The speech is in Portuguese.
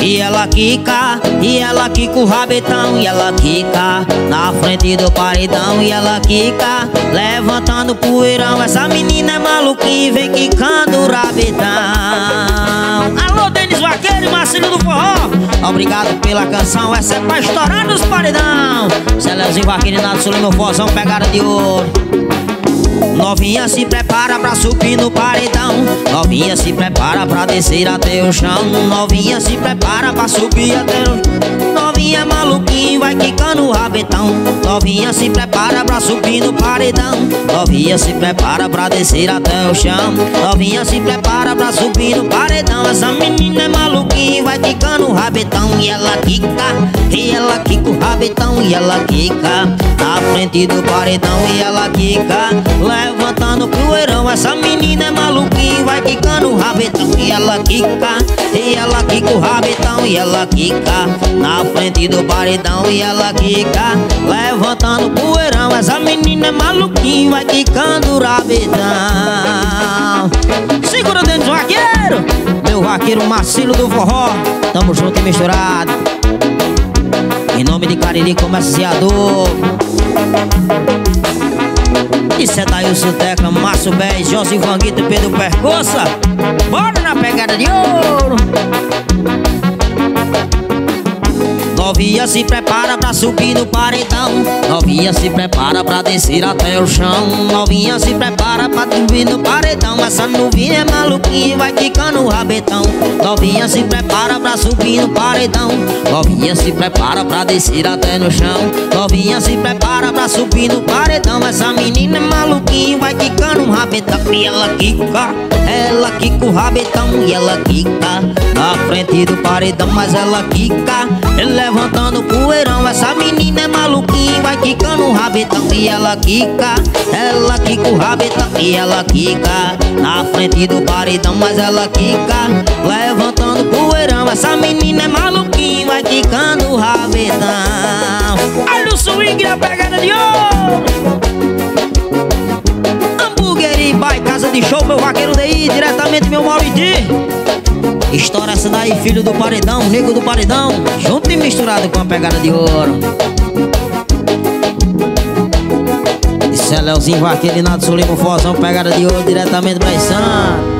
E ela quica, e ela quica o rabetão E ela quica na frente do paredão E ela quica levantando poeirão. Essa menina é maluquinha vem quicando o rabetão. Alô, Denis Vaqueiro e Marcelo do Forró. Obrigado pela canção, essa é pra estourar nos paredão. Celéuzinho Vaqueiro e Nato Sulimo Fozão, pegada de ouro Novinha se prepara pra subir no paredão. Novinha se prepara pra descer até o chão. Novinha se prepara pra subir até o chão. Novinha maluquinho vai quicando o rabetão. Novinha se prepara pra subir no paredão. Novinha se prepara pra descer até o chão. Novinha se prepara pra subir no paredão. Essa menina é maluquinha vai quicando o rabetão. E ela quica, e ela quica o rabetão E ela quica. Na frente do paredão E ela quica. Levantando poeirão Essa menina é maluquinha vai quicando o rabetão E ela quica, e ela quica o rabetão E ela quica. Na frente do paredão E ela quica. Levantando poeirão Essa menina é maluquinha vai quicando o rabetão. Segura dentro do vaqueiro Meu vaqueiro Marcelo do forró. Tamo junto e misturado Em nome de Cariri Comerciador isso é Dailson Tecla, Márcio Bez, José Vanguito Pedro Percoça. Bora na pegada de ouro Novinha se prepara pra subir no paredão. Novinha se prepara pra descer até o chão. Novinha se prepara pra subir no paredão. Essa novinha é maluquinha vai quicando o rabetão. Novinha se prepara pra subir no paredão. Novinha se prepara pra descer até no chão. Novinha se prepara pra subir no paredão. Essa menina é maluquinha vai quicando o rabetão. E ela quica, ela quica o rabetão. E ela quica na frente do paredão Mas ela quica, levantando poeirão Essa menina é maluquinha, vai quicando o rabetão E ela quica, ela quica o rabetão E ela quica. Na frente do paredão Mas ela quica, levantando poeirão Essa menina é maluquinha, vai quicando o rabetão. Olha o swing a pegada de ouro. Hambúrguer e bai, casa de show, meu vaqueiro daí Diretamente meu Mauriti Estoura essa daí, filho do paredão, nego do paredão. Junto e misturado com a pegada de ouro. Isso é Leozinho Vaqueiro Nato Sulimo Fozão Pegada de ouro diretamente pra Santos